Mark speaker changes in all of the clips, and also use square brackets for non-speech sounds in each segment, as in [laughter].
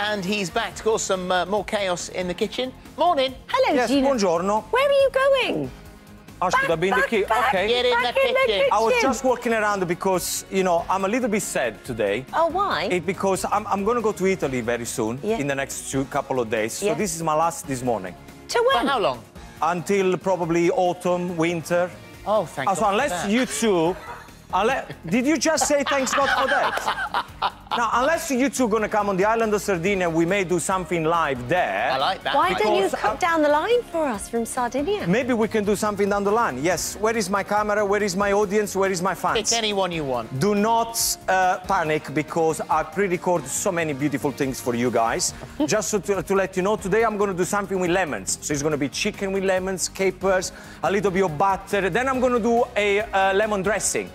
Speaker 1: and he's back to cause some uh, more chaos in the kitchen. Morning.
Speaker 2: Hello,
Speaker 3: Yes,
Speaker 2: Gino.
Speaker 3: buongiorno.
Speaker 2: Where are you going?
Speaker 3: I should have been the
Speaker 2: back,
Speaker 3: key.
Speaker 2: back.
Speaker 3: Okay.
Speaker 1: Get in
Speaker 2: Back
Speaker 1: the
Speaker 2: in the
Speaker 1: kitchen.
Speaker 3: I was just walking around because, you know, I'm a little bit sad today.
Speaker 2: Oh, why?
Speaker 3: It, because I'm, I'm going to go to Italy very soon,
Speaker 2: Yeah.
Speaker 3: in the next two couple of days. So this is my last this morning.
Speaker 2: to
Speaker 1: For how long?
Speaker 3: Until probably autumn, winter.
Speaker 1: Oh, thank
Speaker 3: Uh, so
Speaker 1: God for
Speaker 3: unless
Speaker 1: that.
Speaker 3: you two... Unless, did you just say thanks God for that? [laughs] now, unless you two are going to come on the island of Sardinia, we may do something live there.
Speaker 1: I like that.
Speaker 2: Why don't you
Speaker 3: Because
Speaker 2: cut
Speaker 3: I'm-
Speaker 2: down the line for us from Sardinia?
Speaker 3: Maybe we can do something down the line. Yes. Where is my camera? Where is my audience? Where is my fans?
Speaker 1: Pick anyone you want.
Speaker 3: Do not uh, panic because I pre-recorded so many beautiful things for you guys. [laughs] Just so to, to let you know, today I'm going to do something with lemons. So it's going to be chicken with lemons, capers, a little bit of butter. Then I'm going to do a uh, lemon dressing.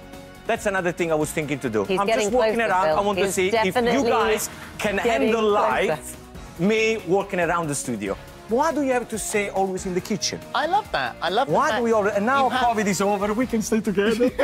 Speaker 3: That's another thing I was thinking to do.
Speaker 2: He's
Speaker 3: I'm just walking
Speaker 2: closer,
Speaker 3: around.
Speaker 2: Phil.
Speaker 3: I want to see if you guys can handle
Speaker 2: life,
Speaker 3: me walking around the studio. Why do you have to stay always in the kitchen?
Speaker 1: I love that. I love
Speaker 3: Why
Speaker 1: that.
Speaker 3: do we all? And now
Speaker 1: You have-
Speaker 3: COVID is over, we can stay together. [laughs]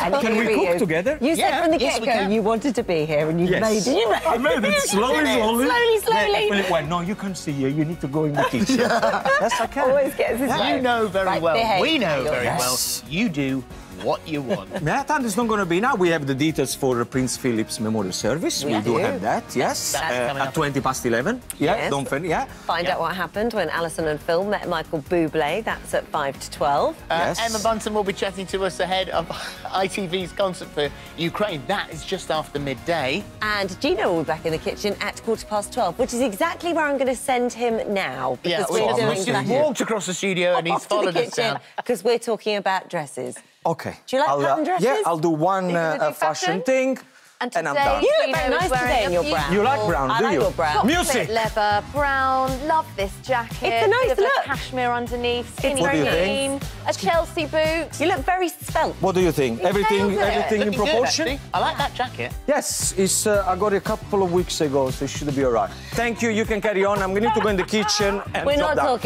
Speaker 2: And
Speaker 3: Can we cook
Speaker 2: is.
Speaker 3: together?
Speaker 2: You said
Speaker 1: Yeah,
Speaker 2: from the
Speaker 1: yes,
Speaker 2: get-go
Speaker 1: can.
Speaker 2: you wanted to be here and you
Speaker 3: Yes.
Speaker 2: made it. You made
Speaker 3: I made it slowly, slowly.
Speaker 2: Slowly, slowly.
Speaker 3: Yeah, well, no, you can see here. You need to go in the kitchen. yes, I can.
Speaker 2: Always gets his way.
Speaker 1: You know very
Speaker 2: Right,
Speaker 1: well.
Speaker 2: behave
Speaker 1: We know
Speaker 2: you're
Speaker 1: very
Speaker 2: right.
Speaker 1: well. You do what you want.
Speaker 3: Yeah, that is not going to be now. We have the details for Prince Philip's memorial service.
Speaker 2: We
Speaker 3: We, do
Speaker 2: do.
Speaker 3: have that, yes.
Speaker 1: That's
Speaker 3: Uh,
Speaker 1: coming
Speaker 3: at
Speaker 1: up.
Speaker 3: 20 past 11. Yeah,
Speaker 2: Yes.
Speaker 3: don't forget, yeah.
Speaker 2: Find
Speaker 1: Yeah.
Speaker 2: out what happened when Alison and Phil met Michael Bublé. That's at 5 to 12.
Speaker 1: Uh,
Speaker 3: Yes.
Speaker 1: Emma Bunton will be chatting to us ahead of [laughs] ITV's concert for Ukraine. That is just after midday.
Speaker 2: And Gino will be back in the kitchen at quarter past 12, which is exactly where I'm going to send him now. Because
Speaker 1: well,
Speaker 2: we're doing
Speaker 1: he's walked across the studio and [laughs] he's
Speaker 2: Off the
Speaker 1: followed us down.
Speaker 2: because we're talking about dresses.
Speaker 3: Okay.
Speaker 2: Do you like
Speaker 3: I'll, uh,
Speaker 2: pattern dresses?
Speaker 3: Yeah, I'll do one uh,
Speaker 4: do
Speaker 3: fashion
Speaker 4: fashion?
Speaker 3: thing.
Speaker 4: And
Speaker 3: I'm done.
Speaker 2: You look very nice today in your brown.
Speaker 3: You like brown,
Speaker 2: I
Speaker 3: do
Speaker 2: like
Speaker 3: you?
Speaker 2: your brown.
Speaker 3: Music.
Speaker 4: leather, brown. Love this jacket.
Speaker 2: It's a nice
Speaker 4: Bit of
Speaker 2: look.
Speaker 4: cashmere underneath, skinny
Speaker 3: What do you
Speaker 4: jean, a Chelsea boot.
Speaker 2: You look very svelte.
Speaker 3: What do you think? Everything, everything in
Speaker 1: Looking good,
Speaker 3: proportion?
Speaker 1: actually. I like that jacket.
Speaker 3: Yes, it's, uh, I got it a couple of weeks ago, so it should be all right. Thank you. You can carry on. I'm going to go in the kitchen and
Speaker 2: We're
Speaker 3: chop
Speaker 2: not
Speaker 3: that.
Speaker 2: talking